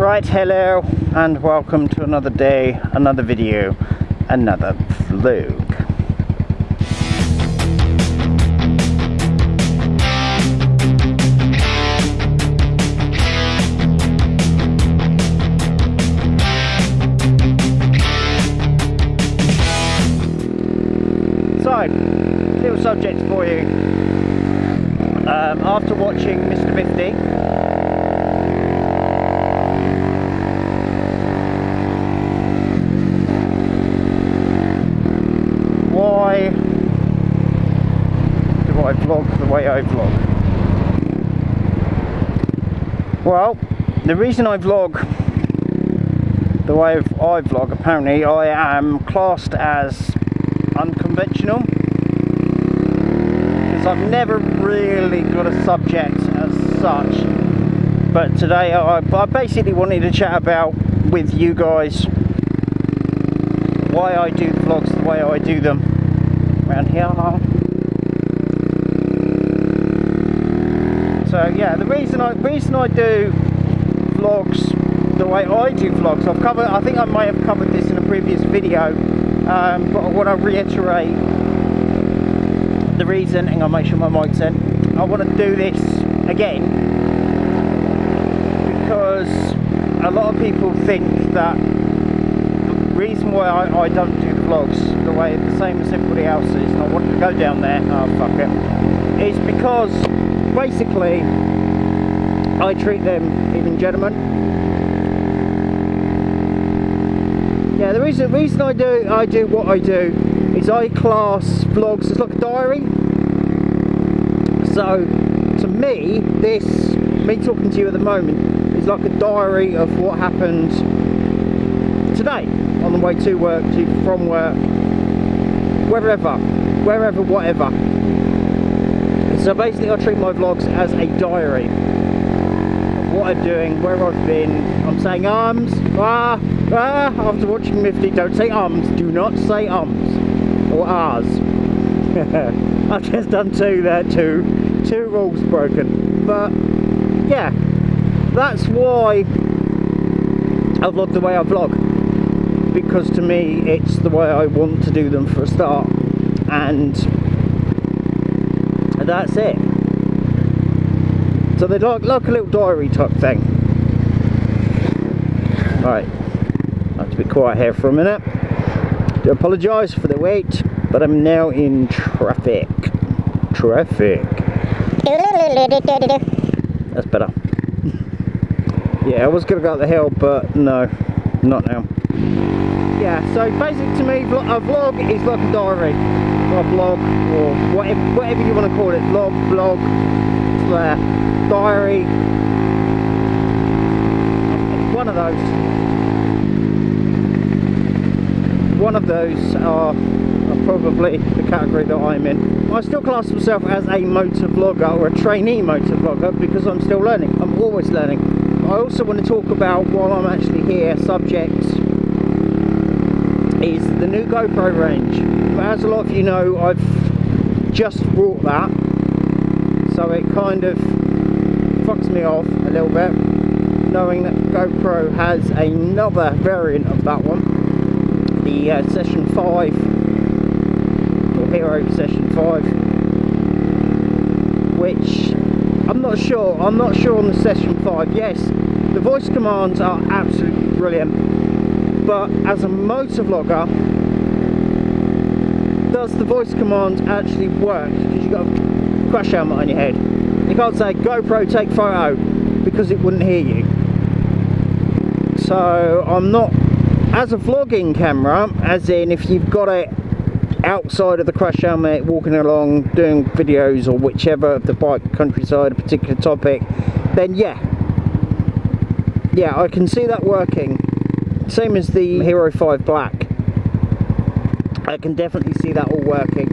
Right, hello and welcome to another day, another video, another vlog. So, little subject for you. Um, after watching Mr. 50, why do I vlog the way I vlog? Well, the reason I vlog the way I vlog, apparently I am classed as unconventional because I've never really got a subject as such but today I, I basically wanted to chat about with you guys why I do vlogs the way I do them around here. So yeah, the reason I reason I do vlogs the way I do vlogs, I've covered. I think I might have covered this in a previous video, um, but I want to reiterate the reason. and I'll make sure my mic's in. I want to do this again because a lot of people think that the reason why I, I don't do vlogs the way the same as everybody else is, and I wanted to go down there, oh fuck it, is because basically I treat them even gentlemen. Yeah, the reason reason I do I do what I do is I class vlogs as like a diary. So to me, this me talking to you at the moment is like a diary of what happened today on the way to work, to from work, wherever, wherever, whatever. So basically I treat my vlogs as a diary of what I'm doing, where I've been. I'm saying arms, ah, ah, after watching Miffdy, don't say ums, do not say ums, or ahs. I've just done two there, two, two rules broken. But, yeah, that's why I vlog the way I vlog because to me it's the way I want to do them for a start and that's it. So they're like, like a little diary type thing. Right. I have to be quiet here for a minute. Do apologise for the wait but I'm now in traffic. Traffic. That's better. Yeah I was gonna go up the hill but no not now. Yeah so basically to me a vlog is like a diary a blog or whatever, whatever you want to call it vlog blog uh, diary. One of those. One of those are, are probably the category that I'm in. I still class myself as a motor vlogger or a trainee motor vlogger because I'm still learning. I'm always learning. I also want to talk about while I'm actually here subjects new GoPro range. But as a lot of you know, I've just bought that, so it kind of fucks me off a little bit, knowing that GoPro has another variant of that one, the uh, Session 5, or Hero Session 5, which I'm not sure, I'm not sure on the Session 5, yes, the voice commands are absolutely brilliant, but as a motor vlogger does the voice command actually work? Because you've got a crash helmet on your head. You can't say GoPro take photo because it wouldn't hear you. So I'm not as a vlogging camera as in if you've got it outside of the crash helmet walking along doing videos or whichever of the bike countryside a particular topic then yeah. Yeah I can see that working same as the Hero 5 Black. I can definitely see that all working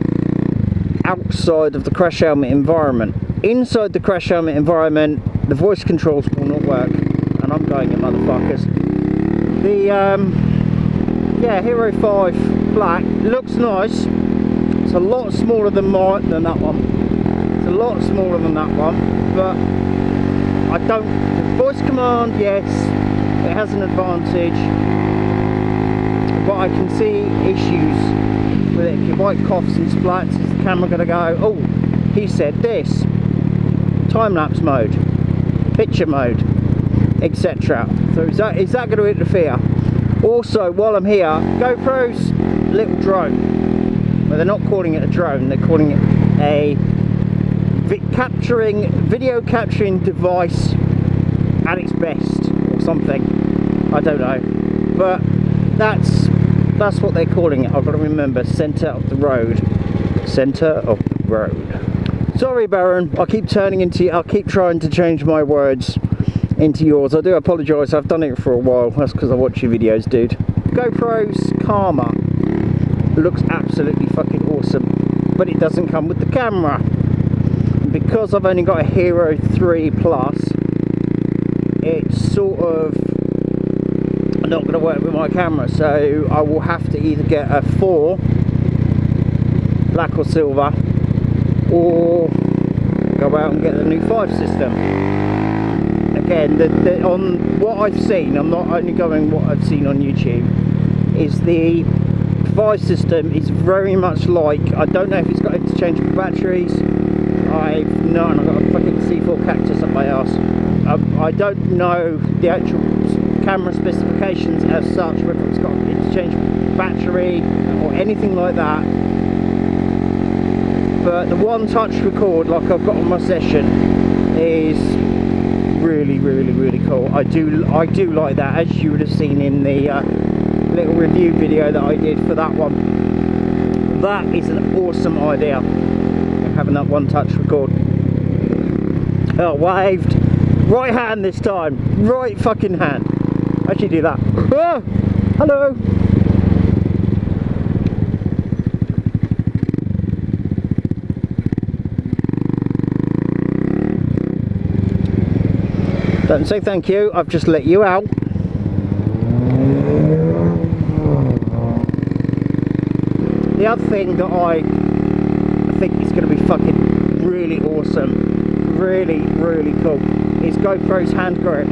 outside of the crash helmet environment. Inside the crash helmet environment, the voice controls will not work. And I'm going in motherfuckers. The, um, yeah, Hero 5 Black looks nice. It's a lot smaller than, my, than that one. It's a lot smaller than that one. But I don't, voice command, yes, has an advantage, but I can see issues with it. If your bike coughs and splats, is the camera going to go, oh, he said this, time-lapse mode, picture mode, etc. So is that, is that going to interfere? Also, while I'm here, GoPro's little drone. Well, they're not calling it a drone, they're calling it a vi capturing, video capturing device at its best, or something. I don't know. But that's that's what they're calling it. I've got to remember, centre of the road. Centre of the road. Sorry, Baron. I keep turning into. I keep trying to change my words into yours. I do apologise. I've done it for a while. That's because I watch your videos, dude. GoPro's Karma looks absolutely fucking awesome, but it doesn't come with the camera. Because I've only got a Hero 3 Plus, it's sort of not going to work with my camera so I will have to either get a 4 black or silver or go out and get the new 5 system. Again the, the, on what I've seen I'm not only going what I've seen on YouTube is the 5 system is very much like I don't know if it's got interchangeable batteries. I've known I've got a fucking C4 cactus up my ass. I, I don't know the actual camera specifications as such, whether it's got interchangeable battery or anything like that. But the one touch record like I've got on my session is really, really, really cool. I do, I do like that, as you would have seen in the uh, little review video that I did for that one. That is an awesome idea, having that one touch record. Oh, waved. Right hand this time. Right fucking hand actually do that. Ah, hello. Don't say thank you, I've just let you out. The other thing that I think is going to be fucking really awesome, really, really cool, is GoPro's hand grip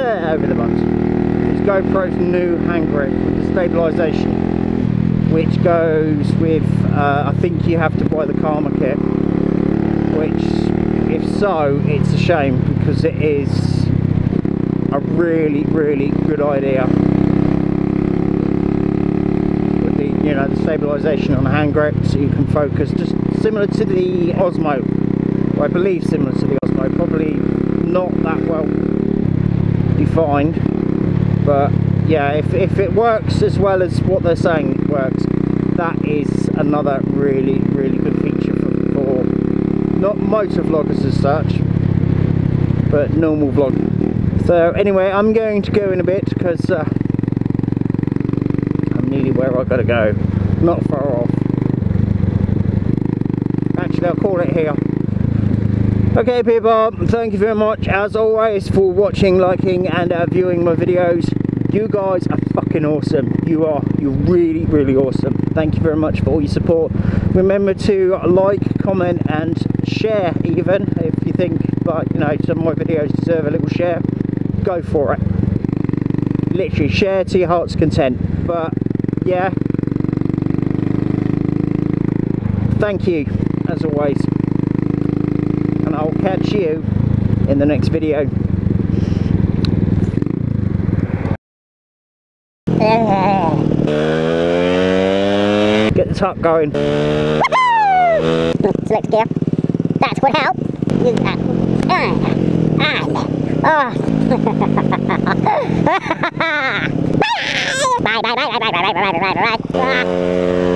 over the bumps is GoPro's new hand grip with the stabilisation which goes with uh, I think you have to buy the Karma kit which if so it's a shame because it is a really really good idea. With the you know the stabilisation on the hand grip so you can focus just similar to the Osmo. I believe similar to the Osmo probably not that well defined but yeah if, if it works as well as what they're saying it works that is another really really good feature for, for not motor vloggers as such but normal vlog. So anyway I'm going to go in a bit because uh, I'm nearly where I gotta go. Not far off. Actually I'll call it here Okay people, thank you very much as always for watching, liking and uh, viewing my videos. You guys are fucking awesome. You are. You're really, really awesome. Thank you very much for all your support. Remember to like, comment and share even if you think like, you know, some of my videos deserve a little share. Go for it. Literally, share to your heart's content. But yeah, thank you as always catch you in the next video. Get the top going. Select gear. That's what help. Use that. And, oh. bye, bye, bye, bye, bye, bye, bye, bye, bye, bye, bye, bye.